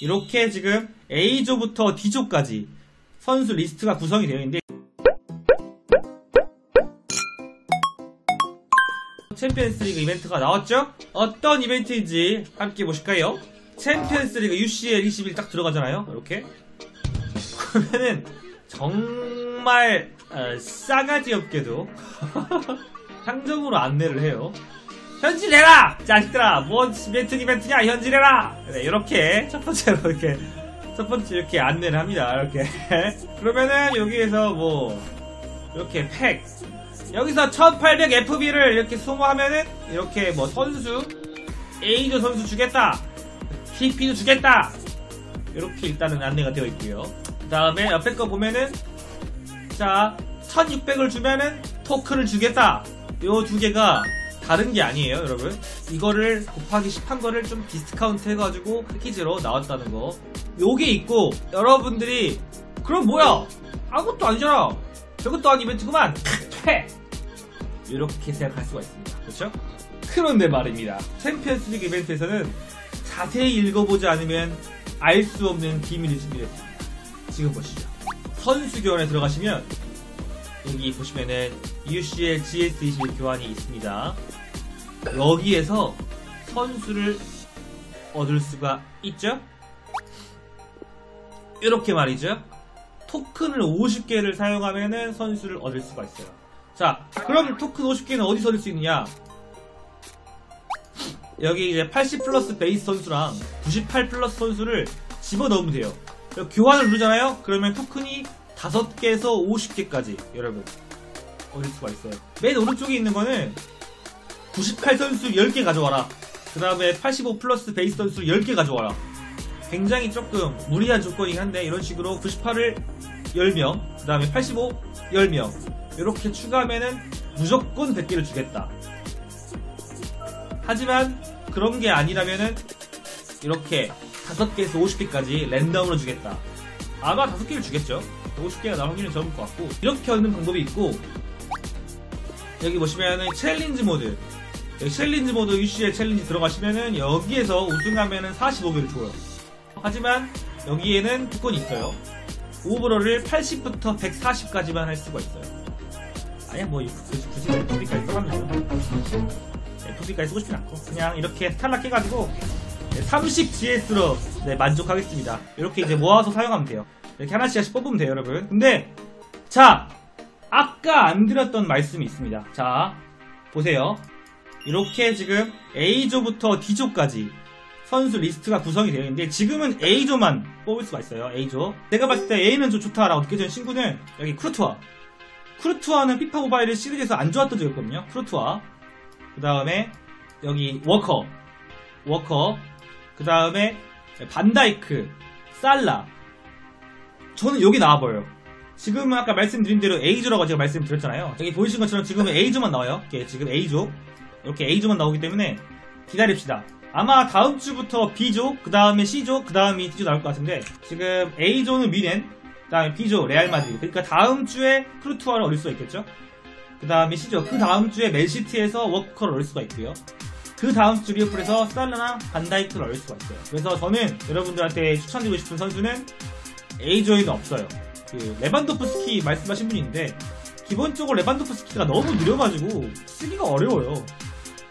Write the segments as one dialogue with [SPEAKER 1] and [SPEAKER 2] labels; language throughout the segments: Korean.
[SPEAKER 1] 이렇게 지금 A조부터 D조까지 선수 리스트가 구성이 되어 있는데 챔피언스 리그 이벤트가 나왔죠? 어떤 이벤트인지 함께 보실까요? 챔피언스 리그 UCL 21 딱 들어가잖아요. 이렇게. 그러면은 정말 어, 싸가지 없게도 상점으로 안내를 해요. 현질해라! 자식들아! 뭔 이벤트 이벤트냐! 현질해라! 네, 이렇게 첫 번째로 이렇게 첫 번째 이렇게 안내를 합니다. 이렇게. 그러면은 여기에서 뭐 이렇게 팩 여기서 1800 FB를 이렇게 소모하면은 이렇게 뭐 선수 A조 선수 주겠다. TP도 주겠다. 이렇게 일단은 안내가 되어 있고요. 그 다음에 옆에 거 보면은 자 1600을 주면은 토큰을 주겠다. 요 두 개가 다른 게 아니에요, 여러분. 이거를 곱하기 10한 거를 좀 디스카운트 해가지고 패키지로 나왔다는 거. 요게 있고, 여러분들이, 그럼 뭐야? 아무것도 아니잖아. 저것도 아닌 이벤트구만. 퉤! 이렇게 생각할 수가 있습니다. 그렇죠? 그런데 말입니다. 챔피언스 리그 이벤트에서는 자세히 읽어보지 않으면 알 수 없는 비밀이 준비됐습니다. 지금 보시죠. 선수 교환에 들어가시면 여기 보시면은 UCL GS21 교환이 있습니다. 여기에서 선수를 얻을 수가 있죠? 이렇게 말이죠. 토큰을 50개를 사용하면은 선수를 얻을 수가 있어요. 자, 그럼 토큰 50개는 어디서 얻을 수 있느냐? 여기 이제 80 플러스 베이스 선수랑 98 플러스 선수를 집어넣으면 돼요. 교환을 누르잖아요? 그러면 토큰이 5개에서 50개까지 여러분 얻을 수가 있어요. 맨 오른쪽에 있는 거는 98 선수 10개 가져와라. 그 다음에 85 플러스 베이스 선수 10개 가져와라. 굉장히 조금 무리한 조건이긴 한데 이런 식으로 98을 10명, 그 다음에 85 10명 이렇게 추가하면은 무조건 100개를 주겠다. 하지만 그런 게 아니라면은 이렇게 5개에서 50개까지 랜덤으로 주겠다. 아마 5개를 주겠죠. 50개가 나올 확률은 적을 것 같고 이렇게 얻는 방법이 있고 여기 보시면은 challenge mode challenge mode UCL challenge 들어가시면은 여기에서 우승하면은 45개를 줘요. 하지만 여기에는 조건이 있어요. overall을 80부터 140까지만 할 수가 있어요. 아니야 뭐 굳이 굳이 FB까지 써가면서 FB까지 쓰고 싶진 않고 그냥 이렇게 탈락해가지고 30GS로 네, 만족하겠습니다. 이렇게 이제 모아서 사용하면 돼요. 이렇게 하나씩 하나씩 뽑으면 돼요, 여러분. 근데 자 아까 안 드렸던 말씀이 있습니다. 자 보세요. 이렇게 지금 A조부터 D조까지 선수 리스트가 구성이 되어 있는데 지금은 A조만 뽑을 수가 있어요. A조. 내가 봤을 때 A는 좀 좋다라고 느껴지는 친구는 여기 쿠르투아. 쿠르투아는 피파 모바일 시리즈에서 안 좋았던 적이었거든요. 쿠르투아. 그 다음에 여기 워커. 워커. 그 다음에 반다이크. 살라. 저는 여기 나와버려요. 지금은 아까 말씀드린 대로 A조라고 제가 말씀드렸잖아요. 여기 보이시는 것처럼 지금은 A조만 나와요. 지금 A조. 이렇게 A조만 나오기 때문에 기다립시다. 아마 다음 주부터 B조, 그 다음에 C조, 그 다음에 D조 나올 것 같은데 지금 A조는 뮌헨, 그 다음에 B조 레알 마드리드. 그러니까 다음 주에 쿠르투아를 얻을 수가 있겠죠. 그 다음에 C조, 그 다음 주에 맨시티에서 워커를 얻을 수가 있고요. 그 다음 주 리버풀에서 살라나 반다이크를 얻을 수가 있어요. 그래서 저는 여러분들한테 추천드리고 싶은 선수는 A조에는 없어요. 그 레반도프스키 말씀하신 있는데 기본적으로 레반도프스키가 너무 느려가지고 쓰기가 어려워요.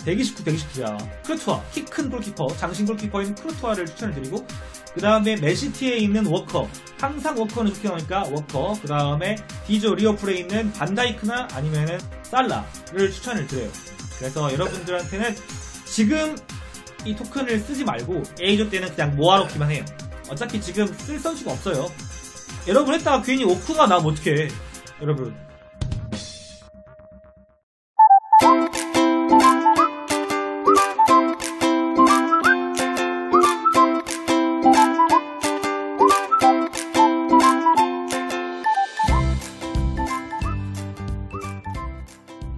[SPEAKER 1] 129, 129야. 쿠르투아, 키 큰 골키퍼, 장신 골키퍼인 쿠르투아를 추천해드리고, 그 다음에 맨시티에 있는 워커, 항상 워커는 좋게 나오니까 워커, 그 다음에 D조 리버풀에 있는 반다이크나 아니면은 살라를 추천을 드려요. 그래서 여러분들한테는 지금 이 토큰을 쓰지 말고 A조 때는 그냥 모아놓기만 해요. 어차피 지금 쓸 선수가 없어요. 여러분 했다가 괜히 오크가 나면 어떡해. 여러분.